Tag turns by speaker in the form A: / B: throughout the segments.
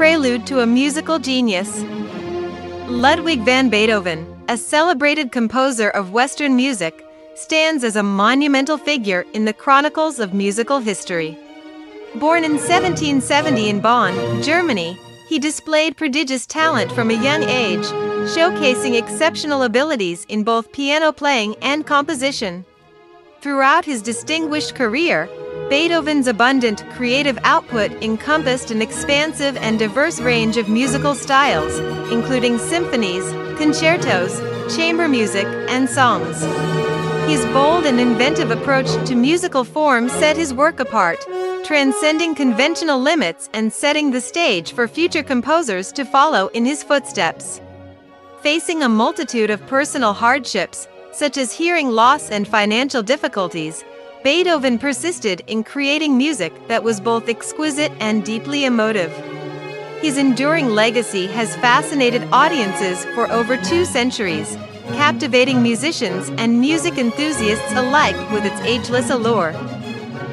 A: prelude to a musical genius. Ludwig van Beethoven, a celebrated composer of Western music, stands as a monumental figure in the chronicles of musical history. Born in 1770 in Bonn, Germany, he displayed prodigious talent from a young age, showcasing exceptional abilities in both piano playing and composition. Throughout his distinguished career, Beethoven's abundant creative output encompassed an expansive and diverse range of musical styles, including symphonies, concertos, chamber music, and songs. His bold and inventive approach to musical form set his work apart, transcending conventional limits and setting the stage for future composers to follow in his footsteps. Facing a multitude of personal hardships, such as hearing loss and financial difficulties, Beethoven persisted in creating music that was both exquisite and deeply emotive. His enduring legacy has fascinated audiences for over two centuries, captivating musicians and music enthusiasts alike with its ageless allure.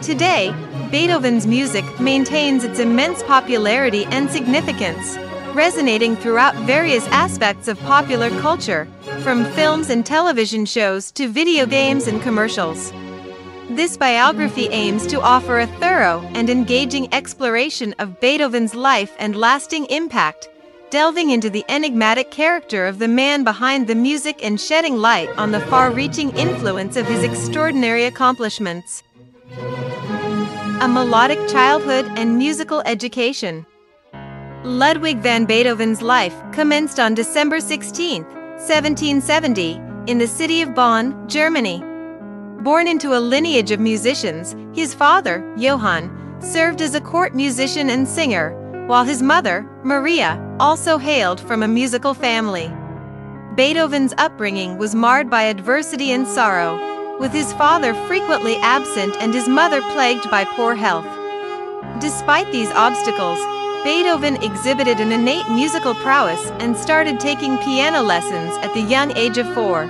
A: Today, Beethoven's music maintains its immense popularity and significance, resonating throughout various aspects of popular culture, from films and television shows to video games and commercials. This biography aims to offer a thorough and engaging exploration of Beethoven's life and lasting impact, delving into the enigmatic character of the man behind the music and shedding light on the far-reaching influence of his extraordinary accomplishments. A melodic childhood and musical education. Ludwig van Beethoven's life commenced on December 16, 1770, in the city of Bonn, Germany. Born into a lineage of musicians, his father, Johann, served as a court musician and singer, while his mother, Maria, also hailed from a musical family. Beethoven's upbringing was marred by adversity and sorrow, with his father frequently absent and his mother plagued by poor health. Despite these obstacles, Beethoven exhibited an innate musical prowess and started taking piano lessons at the young age of four.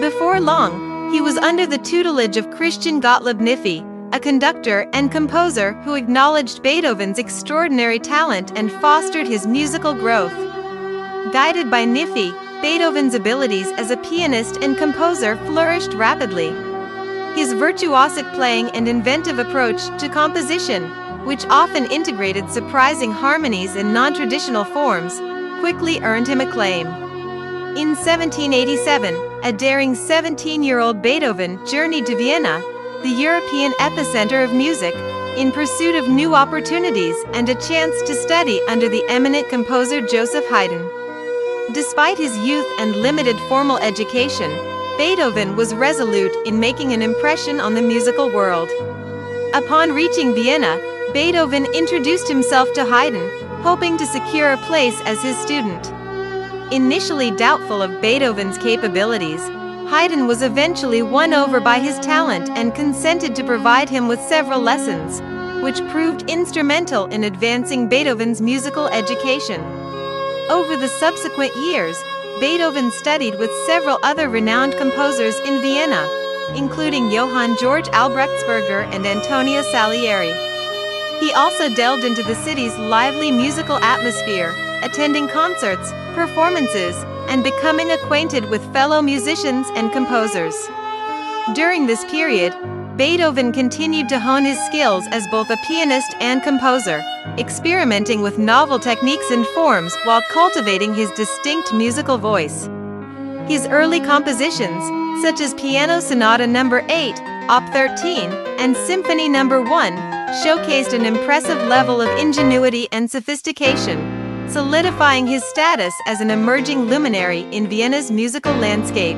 A: Before long, he was under the tutelage of Christian Gottlieb Neefe, a conductor and composer who acknowledged Beethoven's extraordinary talent and fostered his musical growth. Guided by Neefe, Beethoven's abilities as a pianist and composer flourished rapidly. His virtuosic playing and inventive approach to composition, which often integrated surprising harmonies and non-traditional forms, quickly earned him acclaim. In 1787, a daring 17-year-old Beethoven journeyed to Vienna, the European epicenter of music, in pursuit of new opportunities and a chance to study under the eminent composer Joseph Haydn. Despite his youth and limited formal education, Beethoven was resolute in making an impression on the musical world. Upon reaching Vienna, Beethoven introduced himself to Haydn, hoping to secure a place as his student. Initially doubtful of Beethoven's capabilities, Haydn was eventually won over by his talent and consented to provide him with several lessons, which proved instrumental in advancing Beethoven's musical education. Over the subsequent years, Beethoven studied with several other renowned composers in Vienna, including Johann Georg Albrechtsberger and Antonio Salieri. He also delved into the city's lively musical atmosphere, attending concerts, performances, and becoming acquainted with fellow musicians and composers. During this period, Beethoven continued to hone his skills as both a pianist and composer, experimenting with novel techniques and forms while cultivating his distinct musical voice. His early compositions, such as Piano Sonata No. 8, Op. 13, and Symphony No. 1, showcased an impressive level of ingenuity and sophistication, solidifying his status as an emerging luminary in Vienna's musical landscape.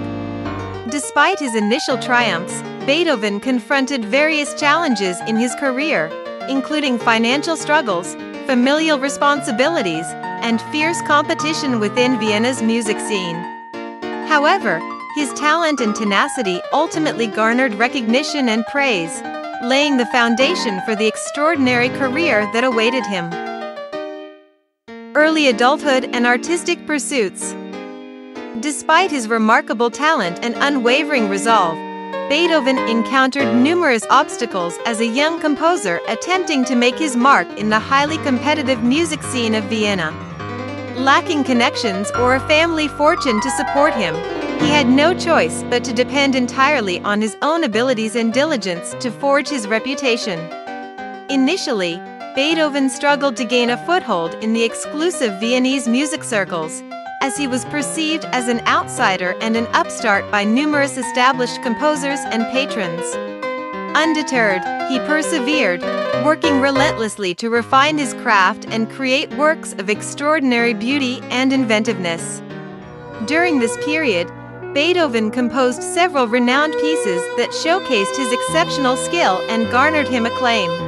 A: Despite his initial triumphs, Beethoven confronted various challenges in his career, including financial struggles, familial responsibilities, and fierce competition within Vienna's music scene. However, his talent and tenacity ultimately garnered recognition and praise, laying the foundation for the extraordinary career that awaited him early adulthood and artistic pursuits. Despite his remarkable talent and unwavering resolve, Beethoven encountered numerous obstacles as a young composer attempting to make his mark in the highly competitive music scene of Vienna. Lacking connections or a family fortune to support him, he had no choice but to depend entirely on his own abilities and diligence to forge his reputation. Initially, Beethoven struggled to gain a foothold in the exclusive Viennese music circles, as he was perceived as an outsider and an upstart by numerous established composers and patrons. Undeterred, he persevered, working relentlessly to refine his craft and create works of extraordinary beauty and inventiveness. During this period, Beethoven composed several renowned pieces that showcased his exceptional skill and garnered him acclaim.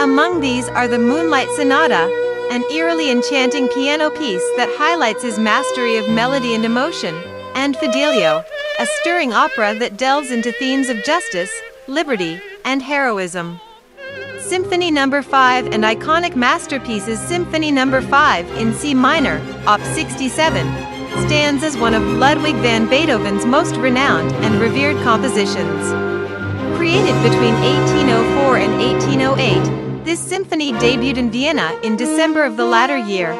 A: Among these are the Moonlight Sonata, an eerily enchanting piano piece that highlights his mastery of melody and emotion, and Fidelio, a stirring opera that delves into themes of justice, liberty, and heroism. Symphony No. 5 and iconic masterpieces Symphony No. 5 in C minor, Op. 67, stands as one of Ludwig van Beethoven's most renowned and revered compositions. Created between 1804 and 1808, this symphony debuted in Vienna in December of the latter year.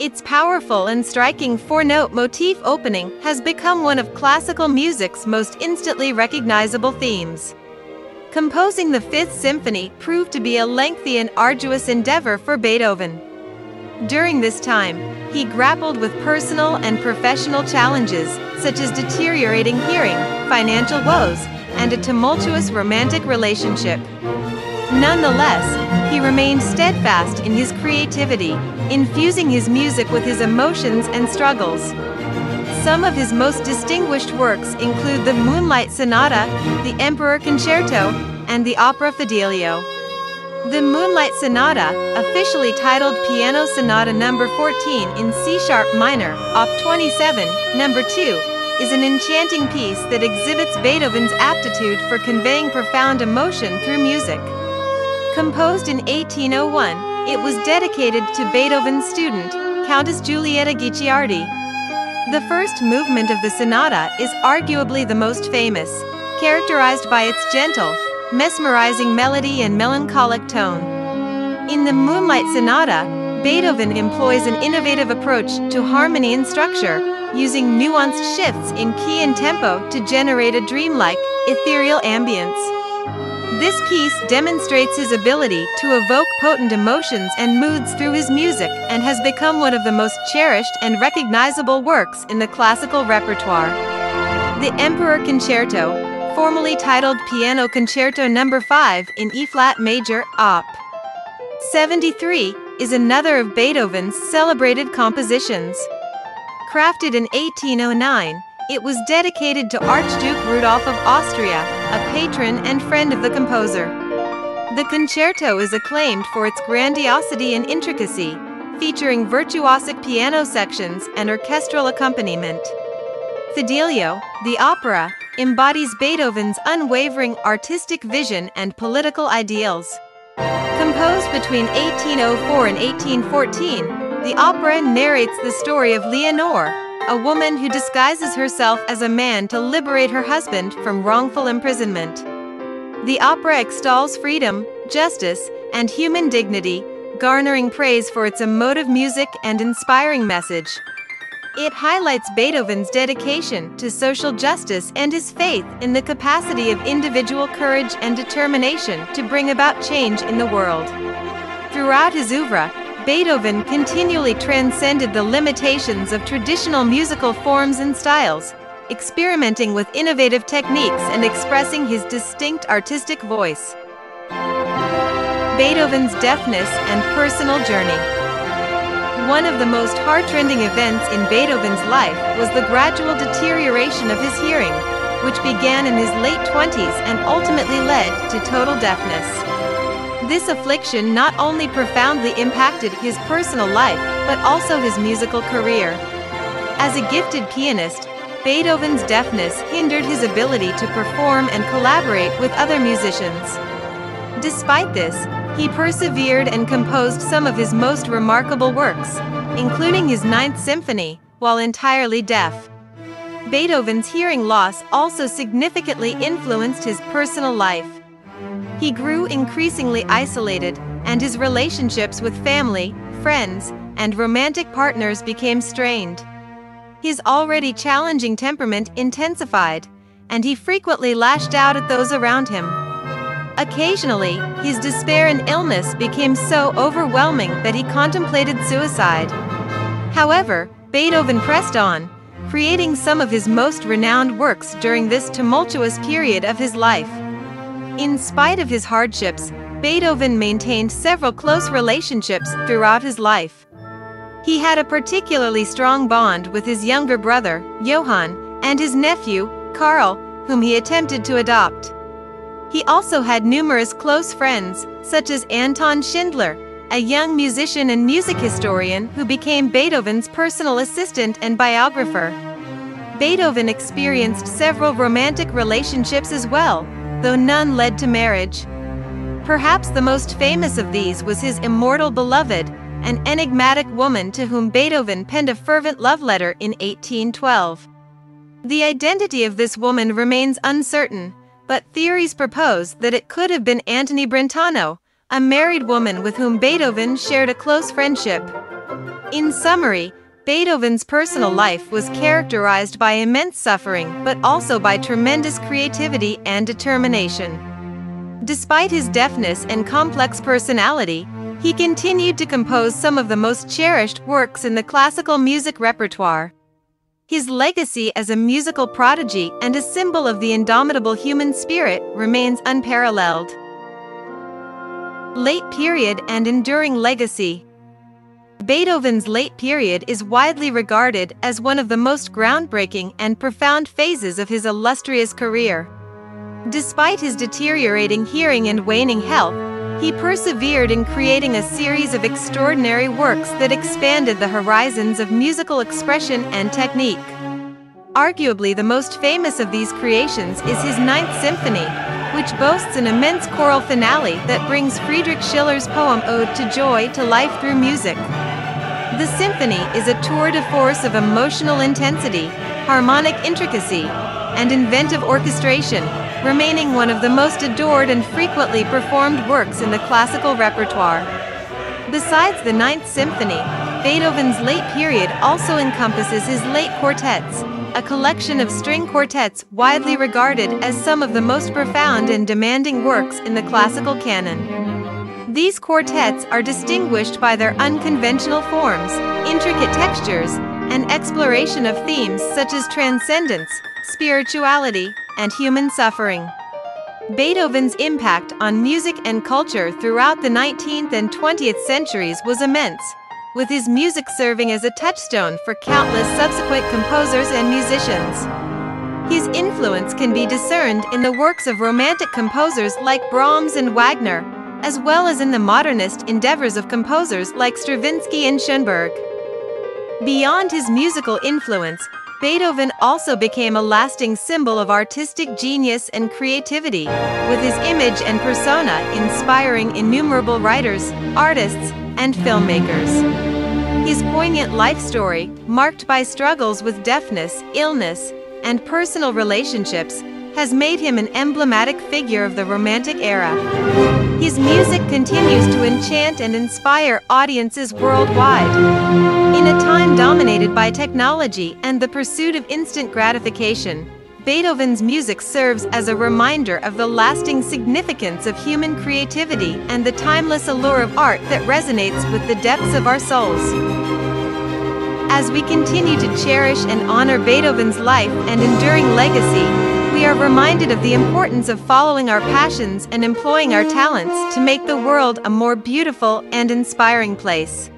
A: Its powerful and striking four-note motif opening has become one of classical music's most instantly recognizable themes. Composing the Fifth Symphony proved to be a lengthy and arduous endeavor for Beethoven. During this time, he grappled with personal and professional challenges, such as deteriorating hearing, financial woes, and a tumultuous romantic relationship. Nonetheless, he remained steadfast in his creativity, infusing his music with his emotions and struggles. Some of his most distinguished works include the Moonlight Sonata, the Emperor Concerto, and the Opera Fidelio. The Moonlight Sonata, officially titled Piano Sonata No. 14 in C-sharp minor, Op. 27, No. 2, is an enchanting piece that exhibits Beethoven's aptitude for conveying profound emotion through music. Composed in 1801, it was dedicated to Beethoven's student, Countess Giulietta Guicciardi. The first movement of the sonata is arguably the most famous, characterized by its gentle, mesmerizing melody and melancholic tone. In the Moonlight Sonata, Beethoven employs an innovative approach to harmony and structure, using nuanced shifts in key and tempo to generate a dreamlike, ethereal ambience. This piece demonstrates his ability to evoke potent emotions and moods through his music and has become one of the most cherished and recognizable works in the classical repertoire. The Emperor Concerto, formally titled Piano Concerto No. 5 in E-flat major, Op. 73, is another of Beethoven's celebrated compositions. Crafted in 1809, it was dedicated to Archduke Rudolf of Austria, a patron and friend of the composer. The concerto is acclaimed for its grandiosity and intricacy, featuring virtuosic piano sections and orchestral accompaniment. Fidelio, the opera, embodies Beethoven's unwavering artistic vision and political ideals. Composed between 1804 and 1814, the opera narrates the story of Leonore, a woman who disguises herself as a man to liberate her husband from wrongful imprisonment. The opera extols freedom, justice, and human dignity, garnering praise for its emotive music and inspiring message. It highlights Beethoven's dedication to social justice and his faith in the capacity of individual courage and determination to bring about change in the world. Throughout his oeuvre, Beethoven continually transcended the limitations of traditional musical forms and styles, experimenting with innovative techniques and expressing his distinct artistic voice. Beethoven's deafness and personal journey. One of the most heart-rending events in Beethoven's life was the gradual deterioration of his hearing, which began in his late 20s and ultimately led to total deafness. This affliction not only profoundly impacted his personal life, but also his musical career. As a gifted pianist, Beethoven's deafness hindered his ability to perform and collaborate with other musicians. Despite this, he persevered and composed some of his most remarkable works, including his Ninth Symphony, while entirely deaf. Beethoven's hearing loss also significantly influenced his personal life. He grew increasingly isolated, and his relationships with family, friends, and romantic partners became strained. His already challenging temperament intensified, and he frequently lashed out at those around him. Occasionally, his despair and illness became so overwhelming that he contemplated suicide. However, Beethoven pressed on, creating some of his most renowned works during this tumultuous period of his life. In spite of his hardships, Beethoven maintained several close relationships throughout his life. He had a particularly strong bond with his younger brother, Johann, and his nephew, Karl, whom he attempted to adopt. He also had numerous close friends, such as Anton Schindler, a young musician and music historian who became Beethoven's personal assistant and biographer. Beethoven experienced several romantic relationships as well, though none led to marriage. Perhaps the most famous of these was his immortal beloved, an enigmatic woman to whom Beethoven penned a fervent love letter in 1812. The identity of this woman remains uncertain, but theories propose that it could have been Antonie Brentano, a married woman with whom Beethoven shared a close friendship. In summary, Beethoven's personal life was characterized by immense suffering but also by tremendous creativity and determination. Despite his deafness and complex personality, he continued to compose some of the most cherished works in the classical music repertoire. His legacy as a musical prodigy and a symbol of the indomitable human spirit remains unparalleled. Late period and enduring legacy. Beethoven's late period is widely regarded as one of the most groundbreaking and profound phases of his illustrious career. Despite his deteriorating hearing and waning health, he persevered in creating a series of extraordinary works that expanded the horizons of musical expression and technique. Arguably the most famous of these creations is his Ninth Symphony, which boasts an immense choral finale that brings Friedrich Schiller's poem Ode to Joy to life through music. The symphony is a tour de force of emotional intensity, harmonic intricacy, and inventive orchestration, remaining one of the most adored and frequently performed works in the classical repertoire. Besides the Ninth Symphony, Beethoven's late period also encompasses his late quartets, a collection of string quartets widely regarded as some of the most profound and demanding works in the classical canon. These quartets are distinguished by their unconventional forms, intricate textures, and exploration of themes such as transcendence, spirituality, and human suffering. Beethoven's impact on music and culture throughout the 19th and 20th centuries was immense, with his music serving as a touchstone for countless subsequent composers and musicians. His influence can be discerned in the works of romantic composers like Brahms and Wagner, as well as in the modernist endeavors of composers like Stravinsky and Schoenberg. Beyond his musical influence, Beethoven also became a lasting symbol of artistic genius and creativity, with his image and persona inspiring innumerable writers, artists, and filmmakers. His poignant life story, marked by struggles with deafness, illness, and personal relationships, has made him an emblematic figure of the Romantic era. His music continues to enchant and inspire audiences worldwide. In a time dominated by technology and the pursuit of instant gratification, Beethoven's music serves as a reminder of the lasting significance of human creativity and the timeless allure of art that resonates with the depths of our souls. As we continue to cherish and honor Beethoven's life and enduring legacy, we are reminded of the importance of following our passions and employing our talents to make the world a more beautiful and inspiring place.